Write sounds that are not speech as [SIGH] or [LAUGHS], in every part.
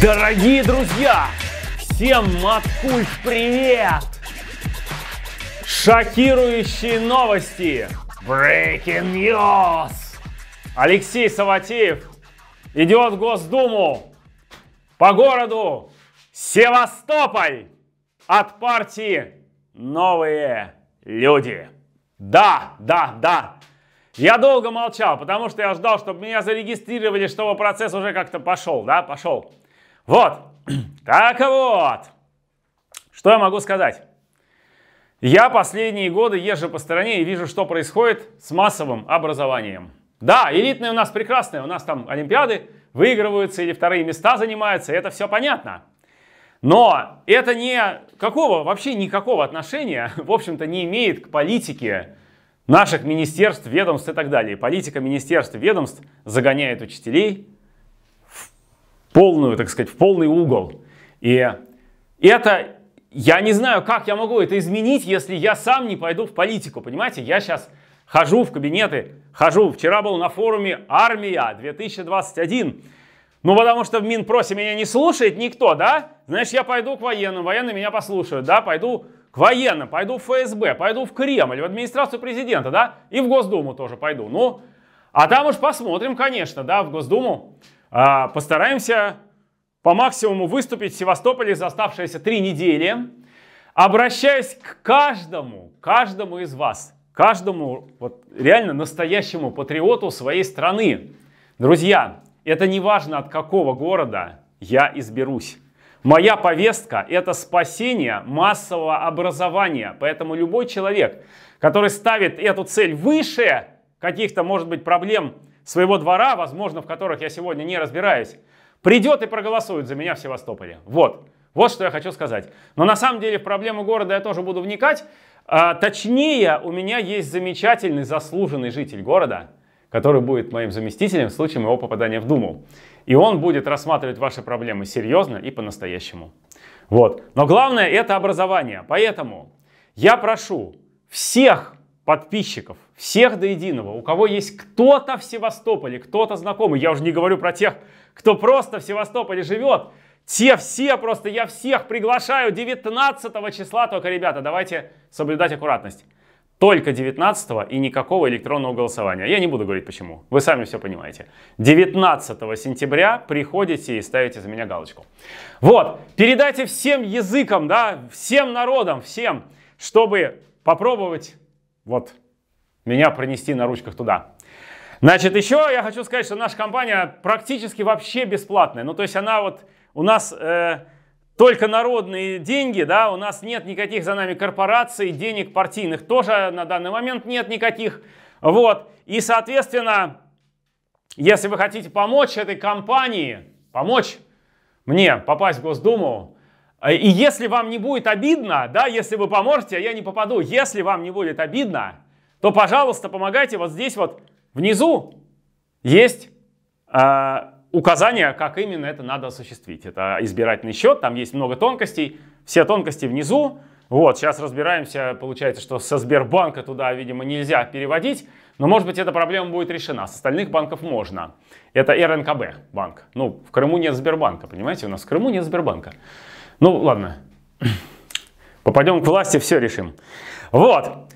Дорогие друзья, всем Маткульт привет! Шокирующие новости! Breaking News! Алексей Саватеев идет в Госдуму по городу Севастополь от партии «Новые люди». Да, да, да. Я долго молчал, потому что я ждал, чтобы меня зарегистрировали, чтобы процесс уже как-то пошел, да, пошел. Вот. [CLEARS THROAT] Так вот. Что я могу сказать? Я последние годы езжу по стране и вижу, что происходит с массовым образованием. Да, элитные у нас прекрасные, у нас там олимпиады выигрываются или вторые места занимаются, это все понятно. Но это не какого, вообще никакого отношения, [LAUGHS] в общем-то, не имеет к политике наших министерств, ведомств и так далее. Политика министерств ведомств загоняет учителей полную, так сказать, в полный угол. И это, я не знаю, как я могу это изменить, если я сам не пойду в политику, понимаете? Я сейчас хожу в кабинеты, хожу, вчера был на форуме «Армия 2021», ну, потому что в Минпросе меня не слушает никто, да? Значит, я пойду к военным, военные меня послушают, да? Пойду к военным, пойду в ФСБ, пойду в Кремль, в администрацию президента, да? И в Госдуму тоже пойду. Ну, а там уж посмотрим, конечно, да, в Госдуму. А, постараемся по максимуму выступить в Севастополе за оставшиеся три недели, обращаясь к каждому, каждому из вас, каждому вот реально настоящему патриоту своей страны. Друзья, это не важно от какого города я изберусь. Моя повестка – это спасение массового образования. Поэтому любой человек, который ставит эту цель выше каких-то, может быть, проблем своего двора, возможно, в которых я сегодня не разбираюсь, придет и проголосует за меня в Севастополе. Вот. Вот что я хочу сказать. Но на самом деле в проблему города я тоже буду вникать. А, точнее, у меня есть замечательный заслуженный житель города, который будет моим заместителем в случае моего попадания в Думу. И он будет рассматривать ваши проблемы серьезно и по-настоящему. Вот. Но главное это образование. Поэтому я прошу всех подписчиков, всех до единого, у кого есть кто-то в Севастополе, кто-то знакомый, я уже не говорю про тех, кто просто в Севастополе живет, те все, просто я всех приглашаю 19 числа, только, ребята, давайте соблюдать аккуратность. Только 19 и никакого электронного голосования. Я не буду говорить почему. Вы сами все понимаете. 19 сентября приходите и ставите за меня галочку. Вот. Передайте всем языкам, да, всем народам, всем, чтобы попробовать вот меня пронести на ручках туда. Значит, еще я хочу сказать, что наша компания практически вообще бесплатная. Ну, то есть она вот, у нас э, только народные деньги, да, у нас нет никаких за нами корпораций, денег партийных тоже на данный момент нет никаких. Вот, и, соответственно, если вы хотите помочь этой компании, помочь мне попасть в Госдуму, Э, и если вам не будет обидно, да, если вы поможете, а я не попаду, если вам не будет обидно, то, пожалуйста, помогайте вот здесь вот внизу есть э, указание, как именно это надо осуществить. Это избирательный счет, там есть много тонкостей, все тонкости внизу. Вот, сейчас разбираемся, получается, что со Сбербанка туда, видимо, нельзя переводить, но, может быть, эта проблема будет решена. С остальных банков можно. Это РНКБ банк. Ну, в Крыму нет Сбербанка, понимаете, у нас в Крыму нет Сбербанка. Ну, ладно. [CLEARS THROAT] Попадем к власти, все решим. Вот.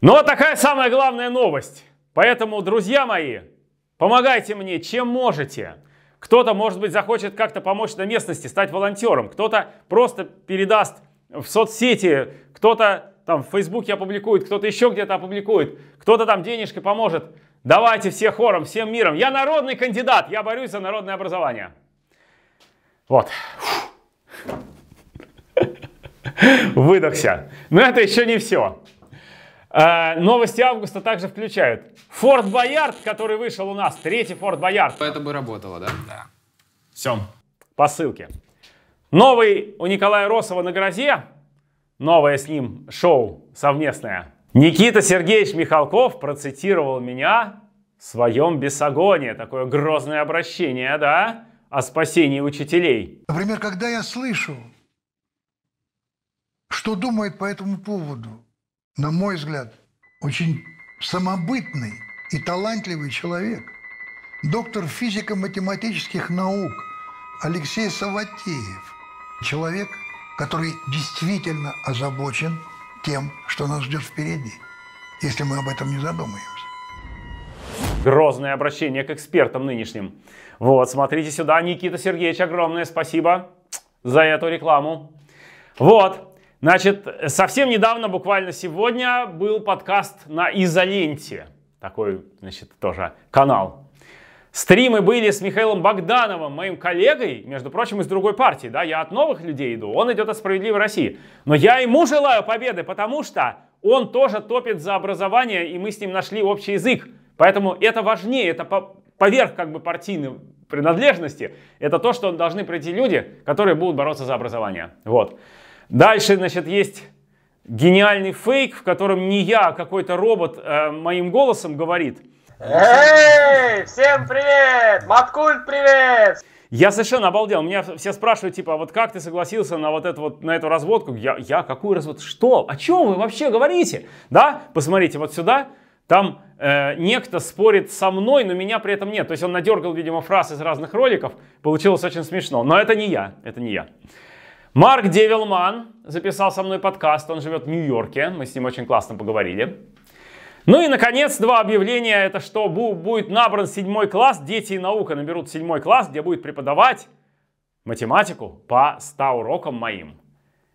Но такая самая главная новость. Поэтому, друзья мои, помогайте мне, чем можете. Кто-то, может быть, захочет как-то помочь на местности, стать волонтером. Кто-то просто передаст в соцсети, кто-то там в Фейсбуке опубликует, кто-то еще где-то опубликует, кто-то там денежкой поможет. Давайте все хором, всем миром. Я народный кандидат, я борюсь за народное образование. Вот. [LAUGHS] Выдохся. Но это еще не все. А, новости августа также включают. Форт Боярд, который вышел у нас, третий Форт Боярд. Это бы работало, да? Да. Все. По ссылке. Новый у Николая Росова на грозе. Новое с ним шоу совместное. Никита Сергеевич Михалков процитировал меня в своем бесогоне. Такое грозное обращение, да? О спасении учителей. Например, когда я слышу что думает по этому поводу, на мой взгляд, очень самобытный и талантливый человек, доктор физико-математических наук Алексей Саватеев. Человек, который действительно озабочен тем, что нас ждет впереди, если мы об этом не задумаемся. Грозное обращение к экспертам нынешним. Вот, смотрите сюда, Никита Сергеевич, огромное спасибо за эту рекламу. Вот, значит, совсем недавно, буквально сегодня, был подкаст на Изоленте. Такой, значит, тоже канал. Стримы были с Михаилом Богдановым, моим коллегой, между прочим, из другой партии. Да? Я от новых людей иду, он идет от «Справедливой России». Но я ему желаю победы, потому что он тоже топит за образование, и мы с ним нашли общий язык. Поэтому это важнее, это поверх как бы партийной принадлежности. Это то, что должны пройти люди, которые будут бороться за образование. Вот. Дальше, значит, есть гениальный фейк, в котором не я, а какой-то робот э, моим голосом говорит – Эй, всем привет! Маткульт, привет! Я совершенно обалдел. Меня все спрашивают, типа, «А вот как ты согласился на вот эту вот, на эту разводку? Я, я какую разводку? Что? О чем вы вообще говорите? Да? Посмотрите вот сюда. Там э, некто спорит со мной, но меня при этом нет. То есть он надергал, видимо, фраз из разных роликов. Получилось очень смешно. Но это не я. Это не я. Марк Девилман записал со мной подкаст. Он живет в Нью-Йорке. Мы с ним очень классно поговорили. Ну и, наконец, два объявления. Это что будет набран седьмой класс. Дети и наука наберут седьмой класс, где будет преподавать математику по 100 урокам моим.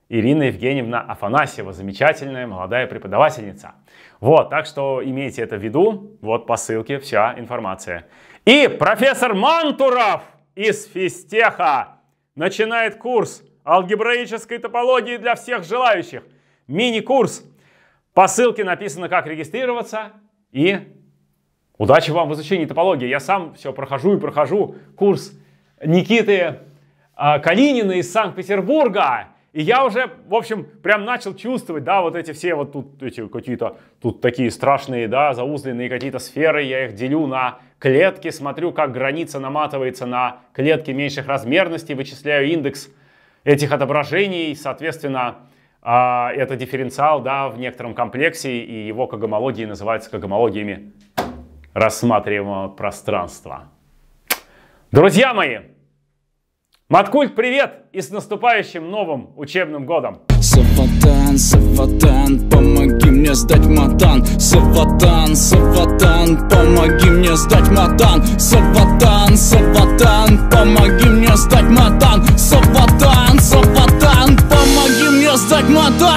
Ирина Евгеньевна Афанасьева, замечательная молодая преподавательница. Вот, так что имейте это в виду. Вот по ссылке вся информация. И профессор Мантуров из физтеха начинает курс алгебраической топологии для всех желающих. Мини-курс по ссылке написано, как регистрироваться. И удачи вам в изучении топологии. Я сам все прохожу и прохожу курс Никиты а, Калинина из Санкт-Петербурга. И я уже, в общем, прям начал чувствовать, да, вот эти все вот тут эти какие-то, тут такие страшные, да, заузленные какие-то сферы, я их делю на клетки, смотрю, как граница наматывается на клетки меньших размерностей, вычисляю индекс этих отображений, соответственно, а, это дифференциал да, в некотором комплексе, и его когомологии называются когомологиями рассматриваемого пространства. Друзья мои, Маткульт, привет и с наступающим новым учебным годом! Саватан, Саватан, мне сдать матан. Саватан, Саватан, помоги мне сдать матан. Саватан, Саватан, помоги мне сдать матан. Саватан, Саватан, помоги мне сдать матан